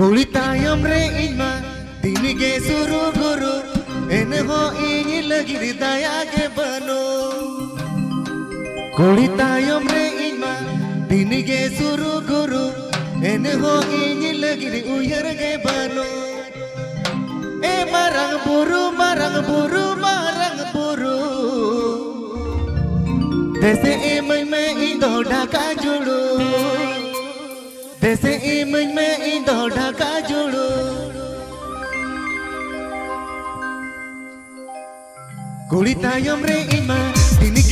Kulita yamre inma dinige suru guru enho ingi lagid daya ge bano. Kulita yamre inma dinige suru guru enho ingi lagid uyar ge bano. E marang buru marang buru marang buru. Dese e mai me indo daka julu. Tese imaj me indo dhaka judu. Kuli tayom re ima dini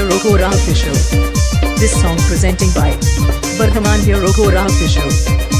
Hero Kora Official. This song presenting by Bardhaman Hero Kora Official.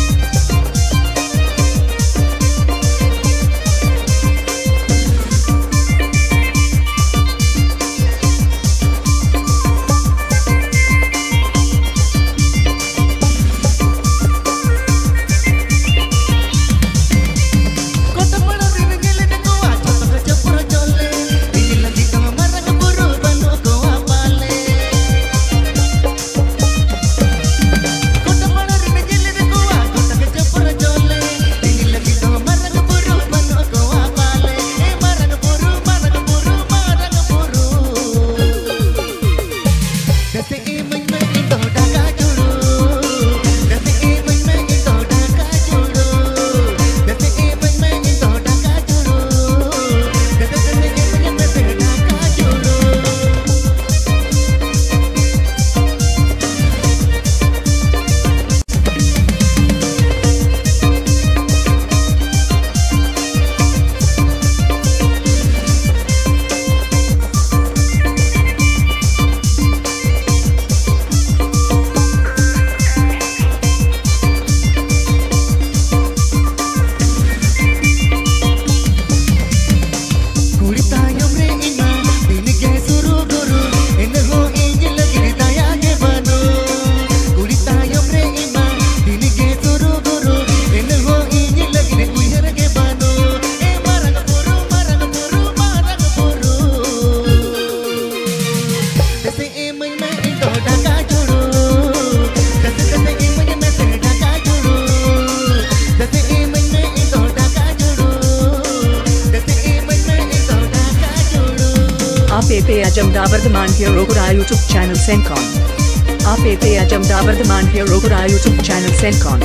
आप ए पे अजमदा वर्धमान के रोकड़ा YouTube channel सेंकॉन आप ए पे अजमदा वर्धमान के रोकड़ा यूट्यूब चैनल सेंकॉन